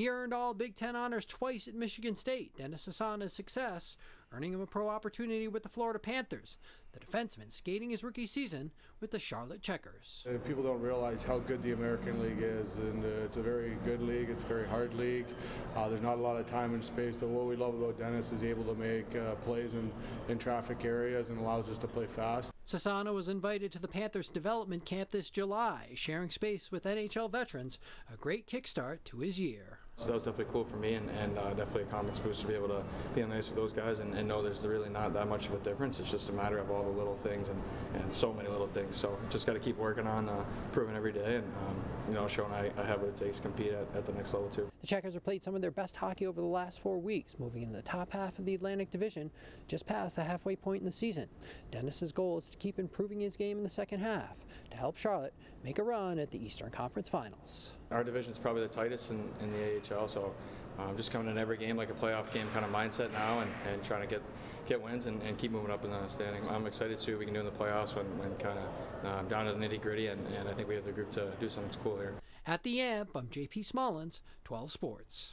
He earned all Big Ten honors twice at Michigan State. Dennis Cesana's success earning him a pro opportunity with the Florida Panthers. The defenseman skating his rookie season with the Charlotte Checkers. Uh, people don't realize how good the American League is, and uh, it's a very good league. It's a very hard league. Uh, there's not a lot of time and space, but what we love about Dennis is able to make uh, plays in, in traffic areas and allows us to play fast. Cesana was invited to the Panthers development camp this July, sharing space with NHL veterans, a great kickstart to his year. So that was definitely cool for me and, and uh, definitely a confidence boost to be able to be on the ice with those guys and, and, know there's really not that much of a difference. It's just a matter of all the little things and, and so many little things. So just got to keep working on uh, improving every day and um, you know showing I, I, have what it takes to compete at, at the next level too. The Checkers have played some of their best hockey over the last four weeks, moving in the top half of the Atlantic Division, just past the halfway point in the season. Dennis's goal is to keep improving his game in the second half to help Charlotte make a run at the Eastern Conference Finals. Our division is probably the tightest in, in the AHL, so I'm um, just coming in every game like a playoff game kind of mindset now and, and trying to get get wins and, and, keep moving up in the standings. I'm excited to see what we can do in the playoffs when, when kind of um, down to the nitty gritty, and, and I think we have the group to do something cool here. At the AMP, I'm JP Smallins, 12 Sports.